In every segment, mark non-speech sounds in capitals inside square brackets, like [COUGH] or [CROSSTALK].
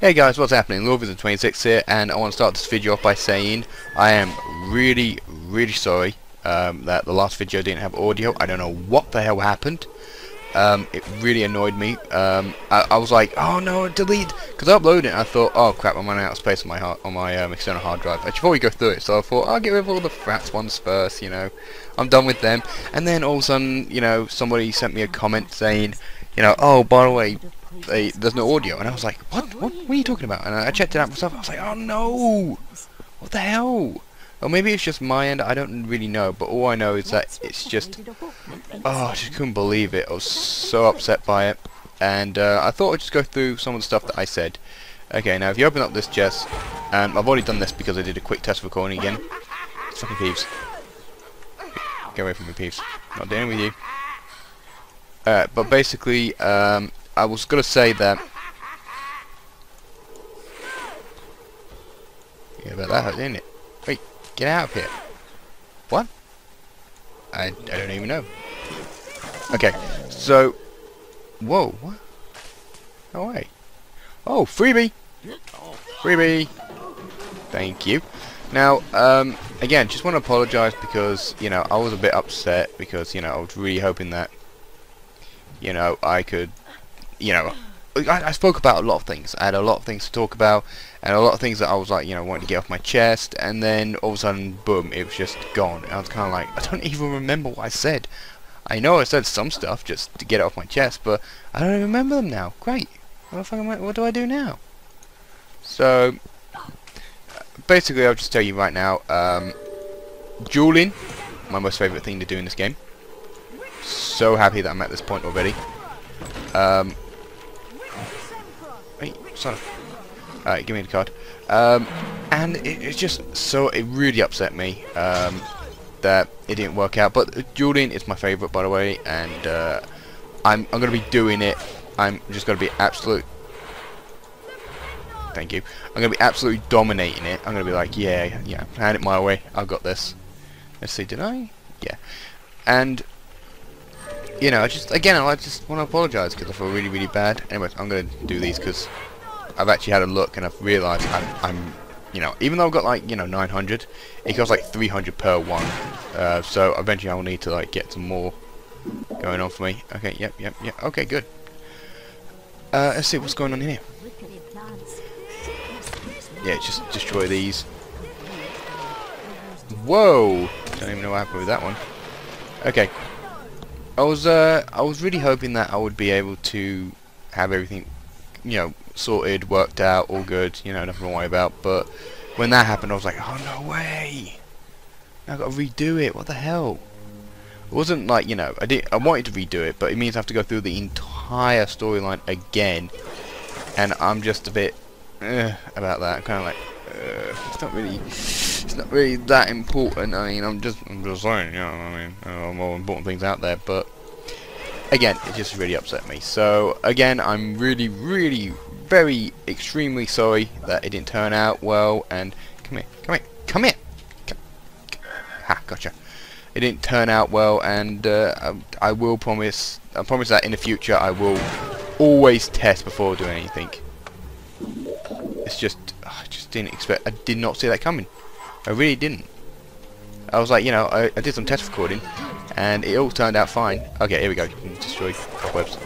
Hey guys, what's happening? LordVincent26 here, and I want to start this video off by saying I am really, really sorry um, that the last video didn't have audio. I don't know what the hell happened. Um, it really annoyed me. Um, I, I, was like, oh no, delete, because I uploaded it. I thought, oh crap, I'm running out of space on my hard, on my um, external hard drive. Actually, before we go through it, so I thought I'll get rid of all the Fraps ones first. You know, I'm done with them. And then all of a sudden, you know, somebody sent me a comment saying, you know, oh by the way, they, there's no audio. And I was like, what? what? What are you talking about? And I checked it out myself. I was like, oh no! What the hell? Or maybe it's just my end. I don't really know. But all I know is that it's just... Oh, I just couldn't believe it. I was so upset by it. And uh, I thought I'd just go through some of the stuff that I said. Okay, now if you open up this chest... Um, I've already done this because I did a quick test recording again. Fucking Peeves. Get away from me, Peeves. Not dealing with you. Uh, but basically, um, I was going to say that... Yeah, but that hurt, didn't it? Wait, get out of here. What? I, I don't even know. Okay, so... Whoa, what? No way. Oh, freebie! Freebie! Thank you. Now, um, again, just want to apologise because, you know, I was a bit upset because, you know, I was really hoping that, you know, I could you know, I, I, spoke about a lot of things. I had a lot of things to talk about, and a lot of things that I was like, you know, wanting to get off my chest, and then all of a sudden, boom, it was just gone. And I was kind of like, [LAUGHS] I don't even remember what I said. I know I said some stuff just to get it off my chest, but I don't even remember them now. Great. What, the I, what do I do now? So, basically, I'll just tell you right now, um, dueling, my most favourite thing to do in this game. So happy that I'm at this point already. Um, son of... Alright, give me the card. Um, and it, it's just so... It really upset me um, that it didn't work out. But dueling is my favourite, by the way. And uh, I'm, I'm going to be doing it. I'm just going to be absolute... Thank you. I'm going to be absolutely dominating it. I'm going to be like, yeah, yeah, hand it my way. I've got this. Let's see, did I? Yeah. And you know, I just again, I just want to apologise because I feel really, really bad. Anyway, I'm going to do these because I've actually had a look and I've realised I'm, I'm, you know, even though I've got like, you know, 900, it costs like 300 per one. Uh, so eventually I'll need to like get some more going on for me. Okay, yep, yep, yep. Okay, good. Uh, let's see what's going on here. Yeah, just destroy these. Whoa! Don't even know what happened with that one. Okay, I was uh, I was really hoping that I would be able to have everything, you know, sorted, worked out, all good, you know, nothing to worry about. But when that happened, I was like, oh no way! I've got to redo it. What the hell? It wasn't like you know, I did. I wanted to redo it, but it means I have to go through the entire storyline again, and I'm just a bit uh, about that. Kind of like, uh, it's not really, it's not really that important. I mean, I'm just, I'm just saying, you know, I mean, are more important things out there, but again, it just really upset me. So again, I'm really, really, very, extremely sorry that it didn't turn out well. And come here, come here, come here. Come. Ha, gotcha. It didn't turn out well, and uh, I, I will promise, I promise that in the future I will always test before doing anything. It's just I just didn't expect. I did not see that coming. I really didn't. I was like, you know, I, I did some test recording, and it all turned out fine. Okay, here we go. Destroy cobwebs.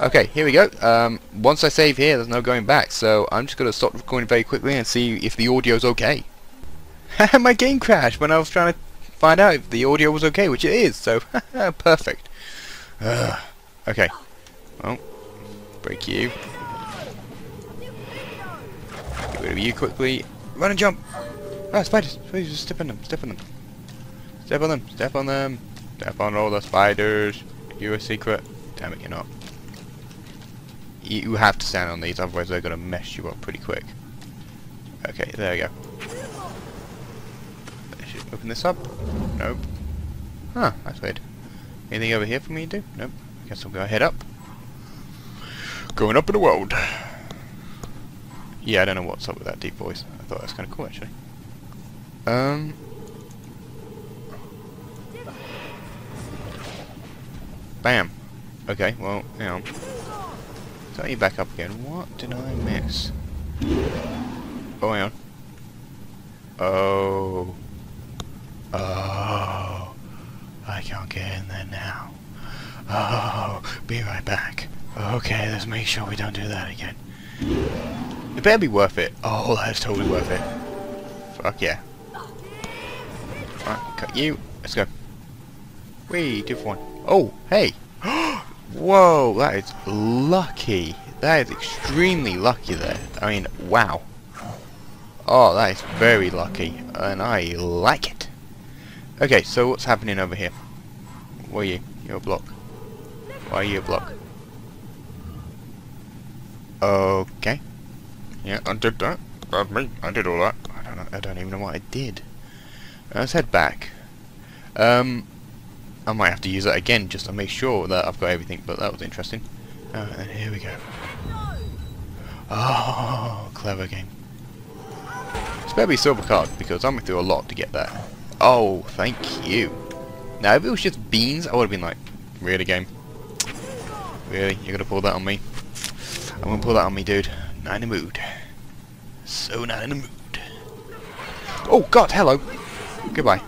Okay, here we go. Um, once I save here, there's no going back. So I'm just going to stop recording very quickly and see if the audio's okay. [LAUGHS] My game crashed when I was trying to find out if the audio was okay, which it is. So [LAUGHS] perfect. Okay. Well, break you. Get rid of you quickly. Run and jump! Ah, spiders! Please just step on them, step on them. Step on them, step on them. Step on all the spiders. You're a secret. Damn it, you're not. You, have to stand on these, otherwise they're going to mess you up pretty quick. Okay, there we go. should open this up. Nope. Huh, that's weird. Anything over here for me to do? Nope. Guess I'll go head up. Going up in the world. Yeah, I don't know what's up with that deep voice. I thought that was kind of cool, actually. Um... Bam. Okay, well, hang on. Got you back up again. What did I miss? Oh, hang on. Oh. Oh. I can't get in there now. Oh, be right back. Okay, let's make sure we don't do that again. It better be worth it. Oh, that's totally worth it. Fuck yeah. Alright, cut you. Let's go. Two for one. Oh, hey! Whoa, that is lucky. That is extremely lucky there. I mean, wow. Oh, that is very lucky. And I like it. Okay, so what's happening over here? What are you? You're a block. Why are you a block? Okay. Yeah, I did that. That's me. I did all that. I don't know. I don't even know what I did. Let's head back. Um, I might have to use that again just to make sure that I've got everything. But that was interesting. And here we go. Oh, clever game. It's better be silver card because I went through a lot to get that. Oh, thank you. Now, if it was just beans, I would have been like, really game? Really? You're gonna pull that on me? I'm gonna pull that on me, dude. Not in the mood. So not in the mood. Oh, God, hello. Goodbye.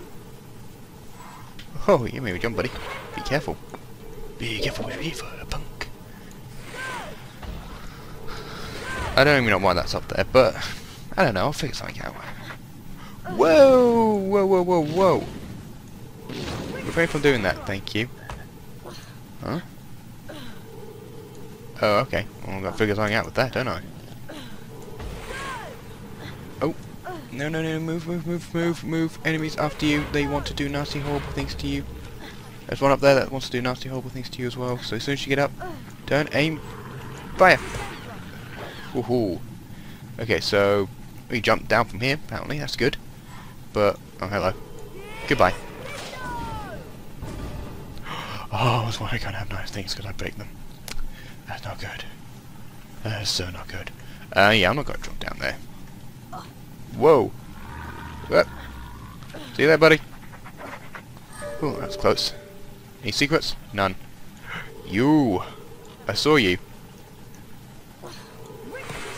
Oh, you made me jump, buddy. Be careful. Be careful with a punk. I don't even know why that's up there, but I don't know. I'll figure something out. Whoa! Whoa, whoa, whoa, whoa! Refrain from doing that, thank you. Huh? Oh, okay. Well, I've got to figure something out with that, don't I? No, no, no, move, move, move, move, move. Enemies after you. They want to do nasty, horrible things to you. There's one up there that wants to do nasty, horrible things to you as well. So as soon as you get up, turn, aim, fire! Woohoo. Okay, so we jumped down from here, apparently. That's good. But, oh, hello. Goodbye. [GASPS] Oh, that's why I can't have nice things, because I break them. That's not good. That is so not good. Uh, yeah, I'm not going to drop down there. Whoa. What? See there, buddy? Oh, that's close. Any secrets? None. You! I saw you.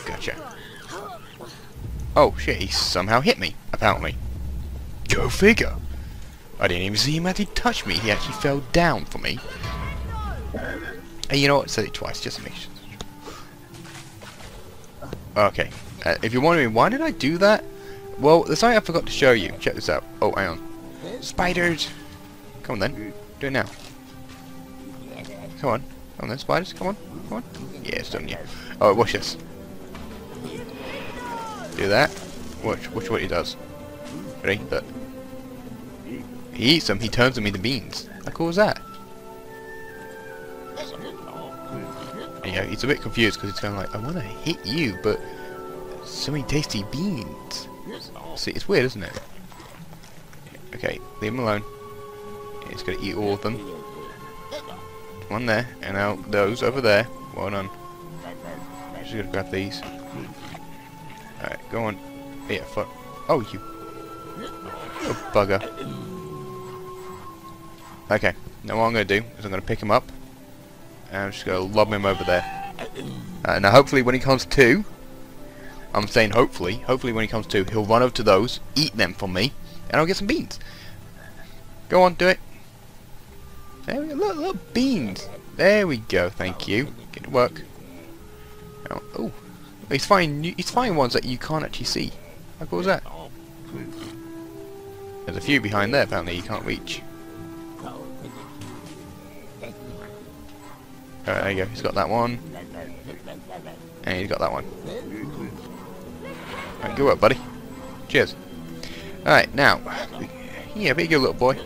Gotcha. Oh, shit, he somehow hit me, apparently. Go figure. I didn't even see him actually touch me. He actually fell down for me. And you know what? I said it twice, just to make sure. Okay. Uh, if you're wondering, why did I do that? Well, there's something I forgot to show you. Check this out. Oh, hang on. Spiders! Come on then. Do it now. Come on. Come on then, spiders. Come on. Come on. Yeah, it's done, yeah. Oh, watch this. Do that. Watch, watch what he does. Ready? Look. He eats them, he turns them into beans. How cool is that? Yeah, he's a bit confused because he's kind of like, I want to hit you, but so many tasty beans. See, it's weird, isn't it? Okay, leave him alone. He's to eat all of them. One there, and now those over there. Well done. Just to grab these. Alright, go on. Yeah, fuck. Oh, you. Oh, bugger. Okay, now what I'm to do is I'm going to pick him up. And I'm just to lob him over there. Uh, now hopefully when he comes to, I'm saying hopefully, hopefully when he comes to, he'll run over to those, eat them for me, and I'll get some beans. Go on, do it. There we go, look, look, beans. There we go, thank you. Get to work. Oh, he's finding, he's finding ones that you can't actually see. How cool is that? There's a few behind there apparently you can't reach. Alright, there you go. He's got that one. And he's got that one. Alright, go up, buddy. Cheers. Alright, now. Yeah, be good little boy.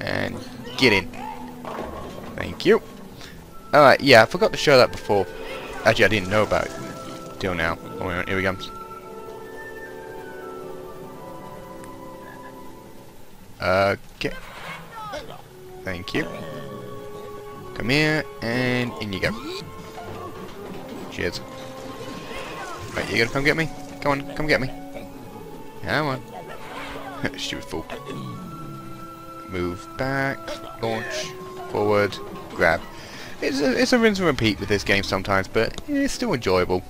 And get in. Thank you. Alright, yeah, I forgot to show that before. Actually, I didn't know about it. Till now. Oh, here he comes. Okay. Thank you. Come here, and in you go. Cheers. Right, you gonna come get me? Come on, come get me. Come on. [LAUGHS] Stupid fool. Move back, launch, forward, grab. It's a, it's a rinse and repeat with this game sometimes, but it's still enjoyable.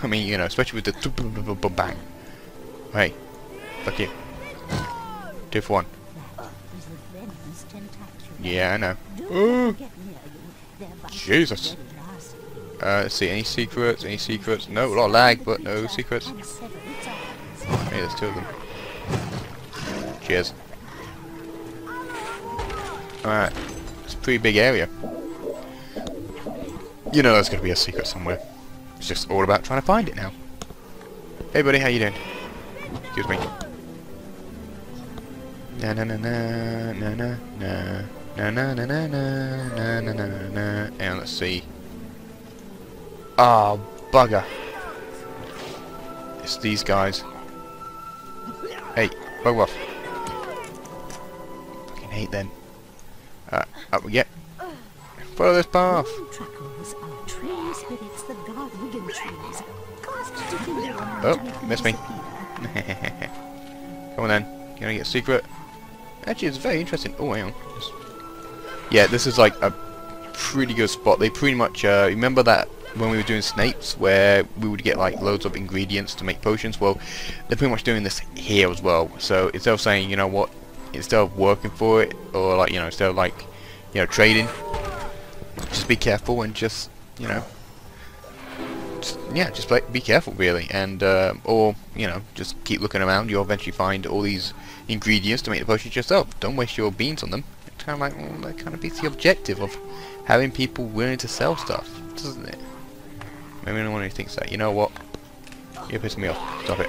I mean, you know, especially with the bang. Hey, fuck you. Two for one. Yeah, I know. Ooh. Jesus. Uh, let's see, any secrets? Any secrets? No, a lot of lag, but no secrets. Hey, there's two of them. Cheers. Alright. It's a pretty big area. You know there's going to be a secret somewhere. It's just all about trying to find it now. Hey buddy, how you doing? Excuse me. Na na na na na na na na na na na na na na na na and let's see. Oh bugger. It's these guys. Hey, bug off. Fucking hate them. Uh, up we get. Follow this path. Oh, missed me. [LAUGHS] Come on then. Gonna get a secret. Actually, it's very interesting. Oh, hang on. Just... Yeah, this is like a pretty good spot. They pretty much, uh, remember that when we were doing Snapes, where we would get like loads of ingredients to make potions? Well, they're pretty much doing this here as well. So instead of saying, you know what, instead of working for it, or like, you know, instead of like, you know, trading, just be careful and just, you know, just, yeah, just like, be careful really, and uh, or you know, just keep looking around. You'll eventually find all these ingredients to make the potions yourself. Don't waste your beans on them. It's kind of like well, that kind of beats the objective of having people willing to sell stuff, doesn't it? Maybe no one thinks that. You know what? You're pissing me off. Stop it.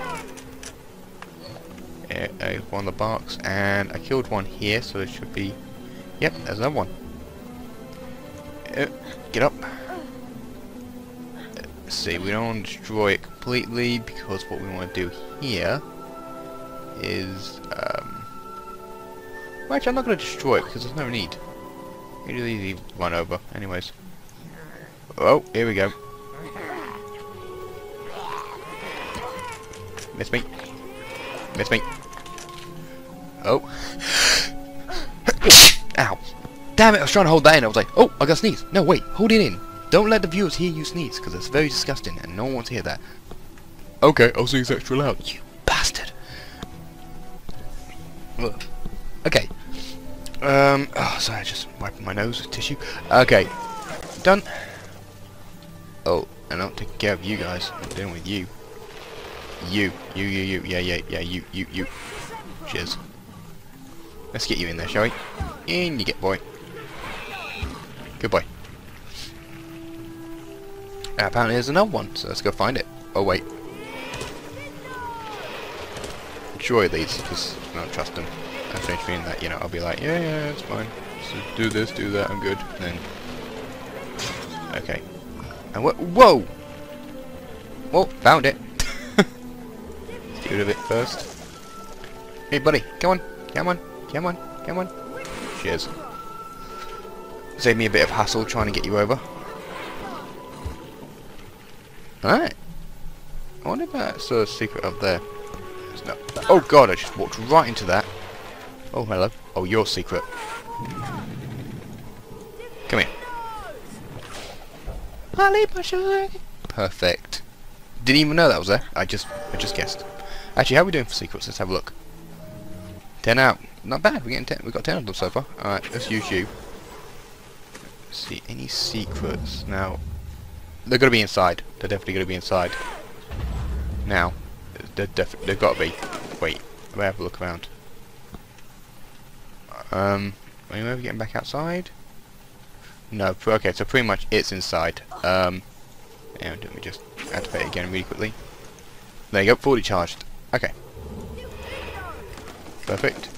Uh, one of the barks, and I killed one here, so it should be. Yep, there's another one. Uh, get up. Let's see, we don't want to destroy it completely because what we want to do here is. Um, well, actually, I'm not going to destroy it because there's no need. Just easily run over, anyways. Oh, here we go. Miss me. Miss me. Oh. [GASPS] Ow. Damn it, I was trying to hold that in. I was like, oh, I got sneeze. No, wait, hold it in. Don't let the viewers hear you sneeze, because it's very disgusting, and no one wants to hear that. Okay, I'll sneeze extra loud. You bastard. Okay. Um, oh, sorry, I just wiping my nose with tissue. Okay. Done. Oh, and I'm taking care of you guys. I'm dealing with you. You. You, you, you. Yeah, yeah, yeah, you, you, you. Cheers. Let's get you in there, shall we? In you get, boy. Good boy. Apparently there's another one, so let's go find it. Oh, wait. Enjoy these, because I don't trust them. I finish reading that, you know, I'll be like, yeah, yeah, it's fine. So do this, do that, I'm good. And then... Okay. And what? Whoa! Well, found it. Let's get rid of it first. Hey, buddy, come on, come on, come on, come on. Cheers. Save me a bit of hassle trying to get you over. Alright. I wonder if that's a secret up there. No. Oh god, I just walked right into that. Oh, hello. Oh, your secret. Come here. Perfect. Didn't even know that was there. I just I just guessed. Actually, how are we doing for secrets? Let's have a look. Ten out. Not bad. We're getting ten. We've got ten of them so far. All right. Let's use you. Let's see any secrets now. They're gonna be inside. They're definitely gonna be inside. Now, they're def they've got to be. Wait. Let me have a look around. Um, are you ever getting back outside? No, okay, so pretty much it's inside. Um, and let me just activate it again really quickly. There you go, fully charged. Okay. Perfect.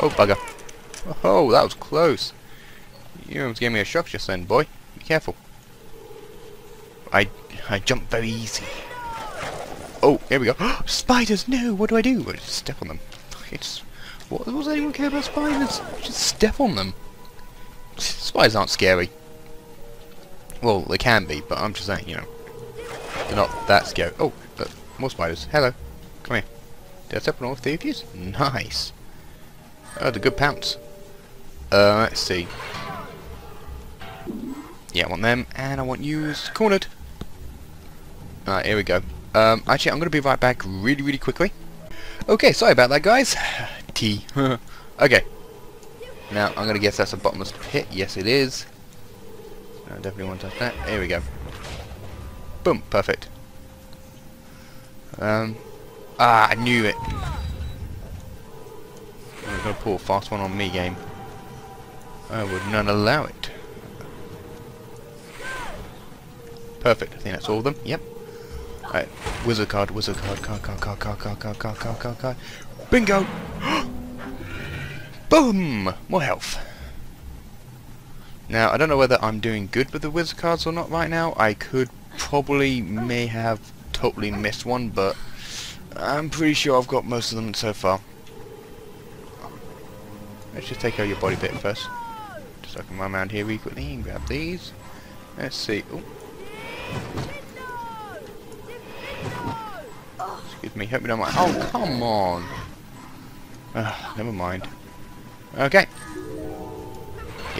Oh, bugger. Oh, that was close. You almost gave me a shock just then, boy. Be careful. I I jump very easy. Oh, here we go. [GASPS] spiders! No! What do I do? I just step on them. It's what does anyone care about spiders? Just step on them. Spiders aren't scary. Well, they can be, but I'm just saying, you know, they're not that scary. Oh, look, more spiders. Hello, come here. Did I step on all three of you? Nice. Oh, the good pounce. Uh, let's see. Yeah, I want them, and I want you cornered. Alright, here we go. Um, actually, I'm going to be right back really, really quickly. Okay, sorry about that, guys. [LAUGHS] T. [LAUGHS] okay. Now, I'm going to guess that's a bottomless pit. Yes, it is. I definitely want to touch that. Here we go. Boom, perfect. Um, ah, I knew it. I'm going to pull a fast one on me game. I would not allow it. Perfect. I think that's all of them. Yep. Alright. Wizard card, wizard card, card, card, card, card, card, card, card, card, card, card. Bingo! Boom! More health. Now, I don't know whether I'm doing good with the wizard cards or not right now. I could probably may have totally missed one, but I'm pretty sure I've got most of them so far. Let's just take out your body bit first. Just so I can run around here really quickly and grab these. Let's see. Ooh. Excuse me, hope you don't mind. Oh, come on! Never mind. Okay.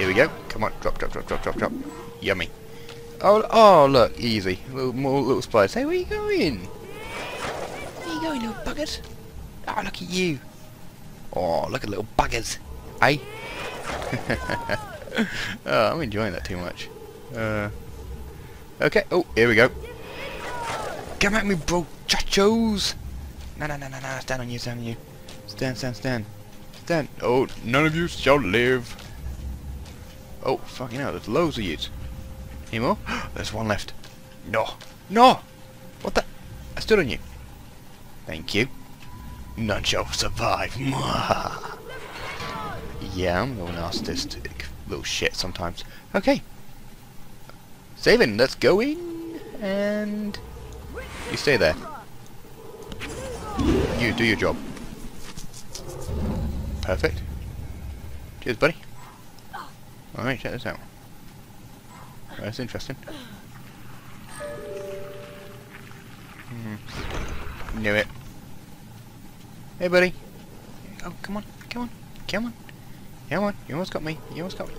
Here we go. Come on, drop, drop, drop, drop, drop, drop. Yummy. Oh, oh, look, easy. Little, more little spiders. Hey, where you going? Where you going, little buggers? Oh, look at you. Oh, look at little buggers. Hey? [LAUGHS] oh, I'm enjoying that too much. Uh, okay, oh, here we go. Come at me, bro, chachos! No, no, no, no, no, stand on you, stand on you. Stand, stand, stand. Stand. Oh, none of you shall live. Oh, fucking hell, there's loads of yous. Any more? [GASPS] there's one left. No. No! What the? I stood on you. Thank you. None shall survive. [LAUGHS] yeah, I'm a little narcissistic little shit sometimes. Okay. Saving, let's go in. And... You stay there. You, do your job. Perfect. Cheers, buddy. Alright, check this out. That's interesting. Hmm. Knew it. Hey, buddy. Oh, come on, come on, come on. Come on, you almost got me. You almost got me.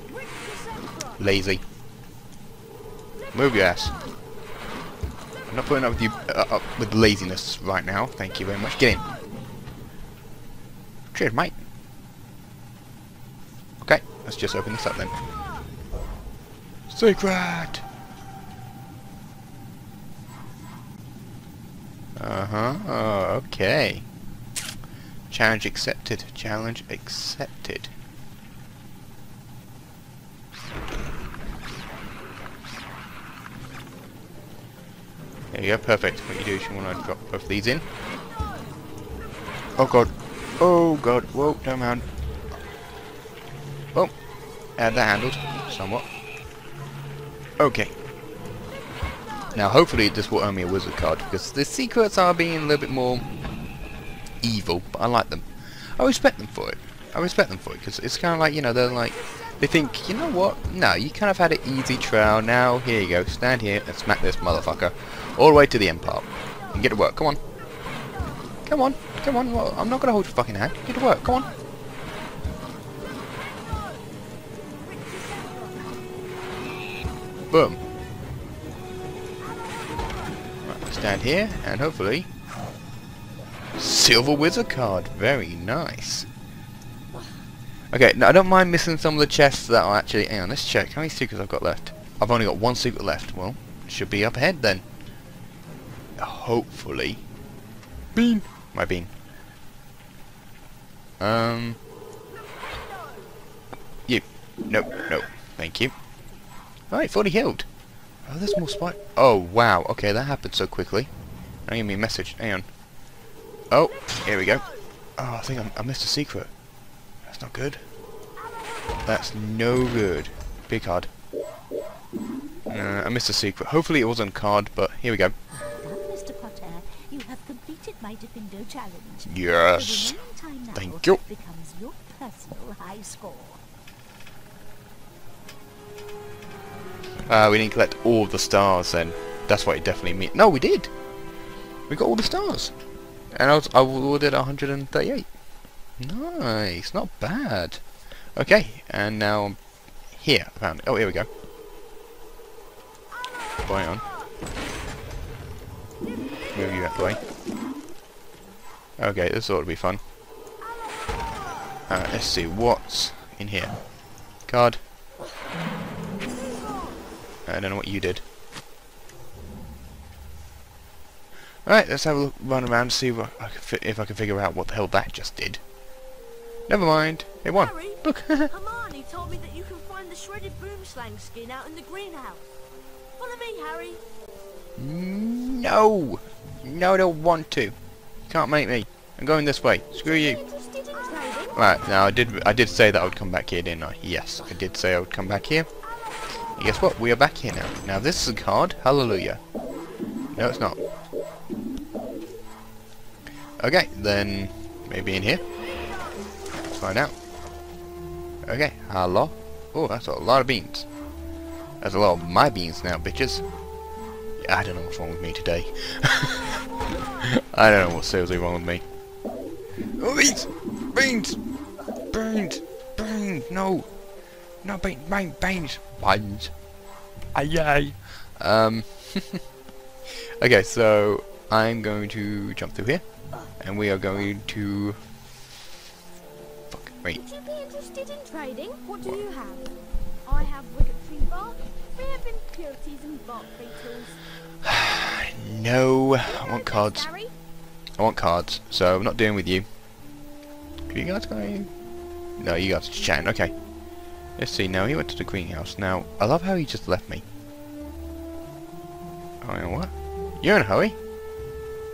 Lazy. Move your ass. I'm not putting up with you uh, up with laziness right now. Thank you very much. Get in. Cheers, mate. Let's just open this up then. Secret! Uh-huh, oh, okay. Challenge accepted. Challenge accepted. There you go, perfect. What you do is you want to drop both these in. Oh god. Oh god. Whoa, don't mind. Well, had that handled, somewhat. Okay. Now hopefully this will earn me a wizard card, because the secrets are being a little bit more evil, but I like them. I respect them for it. I respect them for it, because it's kind of like, you know, they're like, they think, you know what, no, you kind of had an easy trial, now here you go, stand here and smack this motherfucker all the way to the end part. And get to work, come on. Come on, come on, well, I'm not going to hold your fucking hand, get to work, come on. Boom. Right, stand here, and hopefully... Silver Wizard card, very nice. Okay, now I don't mind missing some of the chests that are actually... Hang on, let's check. How many secrets I've got left? I've only got one secret left. Well, should be up ahead then. Hopefully. Bean! My bean. Um... You. Nope, nope. Thank you. Alright, fully healed. Oh, there's more spot. Oh, wow. Okay, that happened so quickly. Now give me a message. Hang on. Oh, here we go. Oh, I think I'm, I missed a secret. That's not good. That's no good. Big card. Uh, I missed a secret. Hopefully it wasn't a card, but here we go. Mr. Potter, you have completed my Diffindo challenge. Yes. The remaining time now Thank you. becomes your personal high score. Uh, we didn't collect all the stars then. That's what it definitely means. No, we did. We got all the stars. And I was I awarded 138. Nice, not bad. Okay, and now I'm here. I found it. Oh, here we go. boy on. Move you out the way. Okay, this ought to be fun. Alright, let's see what's in here. Card. I don't know what you did. Alright, let's have a look, run around and see what I if I can figure out what the hell that just did. Never mind. It won. Harry, Look. [LAUGHS] Hermione told me that you can find the shredded boomslang skin out in the greenhouse. Follow me, Harry. no. No, I don't want to. You Can't make me. I'm going this way. Screw you. Right, now I did I did say that I would come back here, didn't I? Yes, I did say I would come back here. Guess what? We are back here now. Now this is a card. Hallelujah. No, it's not. Okay, then maybe in here. Let's find out. Okay, hello. Oh, that's a lot of beans. That's a lot of my beans now, bitches. Yeah, I don't know what's wrong with me today. [LAUGHS] I don't know what's seriously wrong with me. Oh, beans! Beans! Beans! Beans! No! No, beans! Beans! Beans! Aye aye! Um... [LAUGHS] okay, so... I'm going to jump through here. And we are going to... Fuck, wait. Would you be interested in trading? What do you have? I have bark, rare impurities and bark beetles. [SIGHS] No, I want cards. I want cards, so I'm not dealing with you. Do you guys got any? No, you guys are just chatting. Okay. Let's see. Now he went to the greenhouse. Now I love how he just left me. Oh, you know what? You're in a hurry.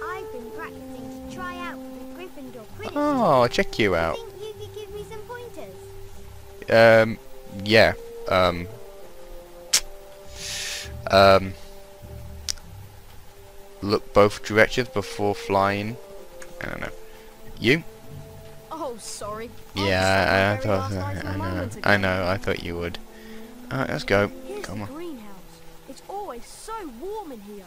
I've been practicing to try out for the Gryffindor quiz. Oh, check you out. Think you could give me some pointers? Um, yeah. Um. Um. Look both directions before flying. I don't know. You? Sorry. Yeah, I, I thought. item know. I know. I thought you would. Alright, let's go. Here's Come on. greenhouse. It's always so warm in here.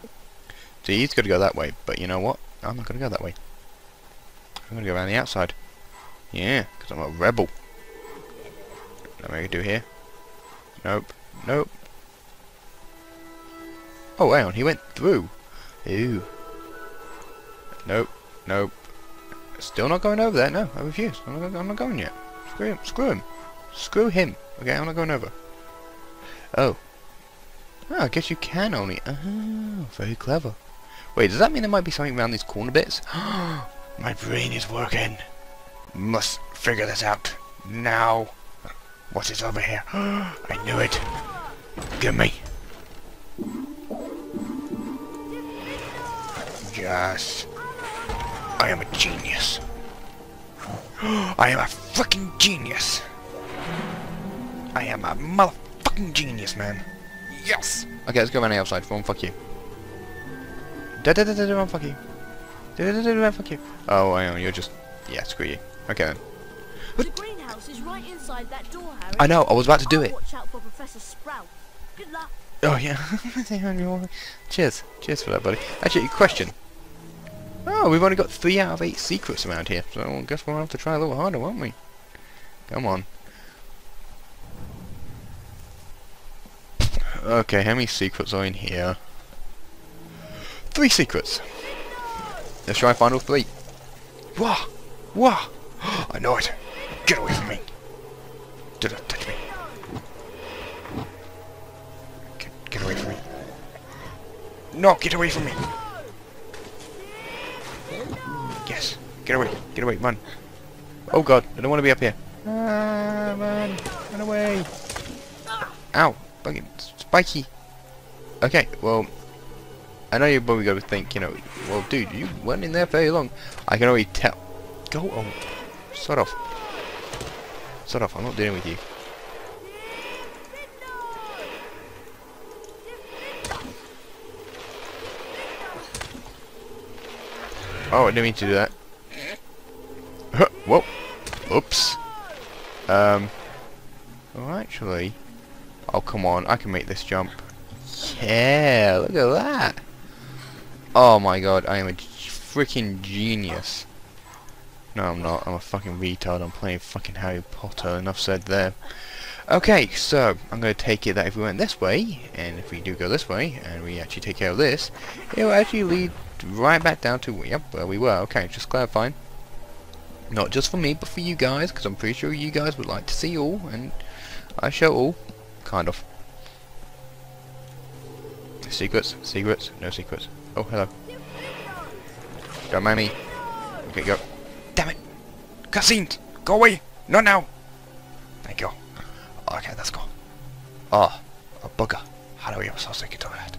See, he's got to go that way, but you know what? I'm not going to go that way. I'm going to go around the outside. Yeah, because I'm a rebel. Nothing I can do here. Nope. Nope. Oh, hang on, he went through. Ooh. Nope. Nope. Still not going over there. No, I refuse. I'm not, I'm not going yet. Screw him. Screw him. Screw him. Okay, I'm not going over. Oh. Oh, I guess you can only. Oh, very clever. Wait, does that mean there might be something around these corner bits? [GASPS] My brain is working. Must figure this out. Now. What is over here? [GASPS] I knew it. Give me. Yes. I am a genius. [GASPS] I am a freaking genius. I am a motherfucking genius, man. Yes! Okay, let's go around the outside. One, fuck you. Da da da da da, fuck you. Da da da da da, fuck you. Oh, I know, you're just... Yeah, screw you. Okay then. The greenhouse is right inside that door, Harry. I know, I was about to do I'll it. Watch out for Professor Sprout. Good luck. Oh, yeah. [LAUGHS] Cheers. Cheers for that, buddy. Actually, question. Oh, we've only got three out of eight secrets around here, so I guess we'll have to try a little harder, won't we? Come on. Okay, how many secrets are in here? Three secrets. Let's try and find all three. Wah! Wah! [GASPS] I know it. Get away from me. Do not touch me. Get, get away from me. No, get away from me. Yes. Get away. Get away. Run. Oh god, I don't want to be up here. Ah, run. Run away. Ow. Fucking spiky. Okay, well, I know you're probably going to think, you know, well, dude, you weren't in there very long. I can already tell. Go on. Sort off. Sort off. I'm not dealing with you. Oh, I didn't mean to do that. Whoa. Oops. Um. Actually. Oh, come on. I can make this jump. Yeah, look at that. Oh my god, I am a freaking genius. No, I'm not. I'm a fucking retard. I'm playing fucking Harry Potter. Enough said there. Okay, so I'm going to take it that if we went this way, and if we do go this way, and we actually take care of this, it will actually lead right back down to, yep, where we were. Okay, just clarifying. Not just for me, but for you guys, because I'm pretty sure you guys would like to see all, and I show all, kind of. Secrets, secrets, no secrets. Oh, hello. Don't mind me. Okay, go. Damn it! Cutscenes! Go away! Not now! Thank you. Okay, let's go. Oh, a bugger. How do we supposed to get to that?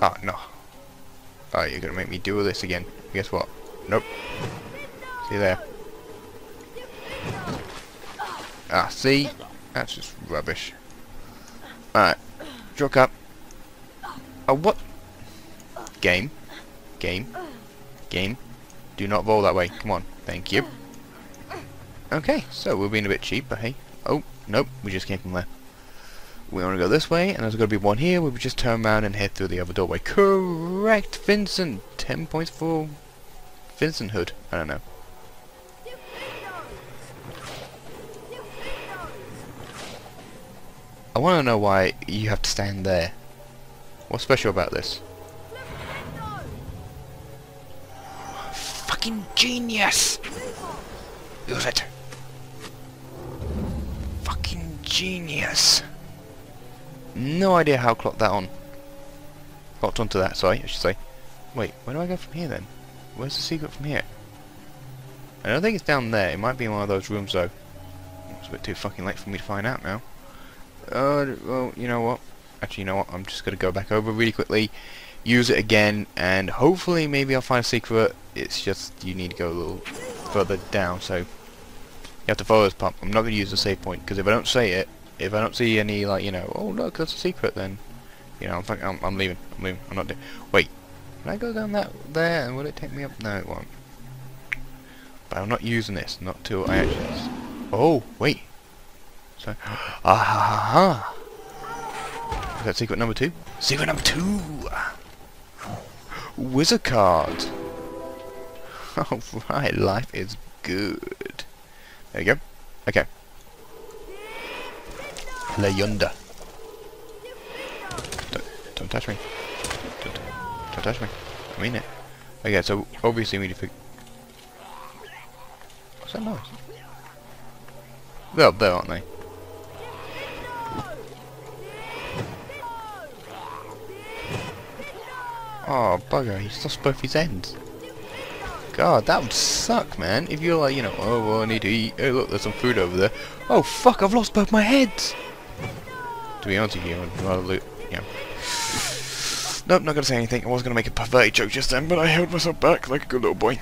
Oh, no. Oh, you're gonna make me do this again. Guess what? Nope. See there. Ah, see? That's just rubbish. Alright. Truck up. Oh, what? Game. Game. Game. Do not roll that way. Come on. Thank you. Okay, so we're being a bit cheap, but hey. Oh, nope. We just came from there. We want to go this way, and there's going to be one here. We just turn around and head through the other doorway. Correct, Vincent. 10 points for Vincent Hood. I don't know. I want to know why you have to stand there. What's special about this? Fucking genius! Use it. Fucking genius. No idea how I clocked that on. Clocked onto that, sorry, I should say. Wait, where do I go from here then? Where's the secret from here? I don't think it's down there. It might be in one of those rooms though. It's a bit too fucking late for me to find out now. Uh, well, you know what? Actually, you know what? I'm just going to go back over really quickly, use it again, and hopefully maybe I'll find a secret. It's just you need to go a little further down, so you have to follow this pump. I'm not going to use the save point, because if I don't say it, if I don't see any, like, you know, oh look, that's a secret, then, you know, I'm, I'm, I'm leaving. I'm leaving. I'm not doing... Wait, can I go down that there, and will it take me up? No, it won't. But I'm not using this, not till I actually... Oh, wait. So, ah ha ha ha. Is that secret number two? Secret number two! Wizard card! [LAUGHS] Alright, life is good. There you go. Okay. Leyunda. Don't, don't touch me. Don't, don't touch me. I mean it. Okay, so obviously we need to What's that noise? They're up there, aren't they? Oh, bugger, he's lost both his ends. God, that would suck, man. If you're like, you know, oh, well, I need to eat. Oh, look, there's some food over there. Oh, fuck, I've lost both my heads! To be honest with you, I'd rather loot, know. Nope, not gonna say anything. I was gonna make a perverted joke just then, but I held myself back like a good little boy.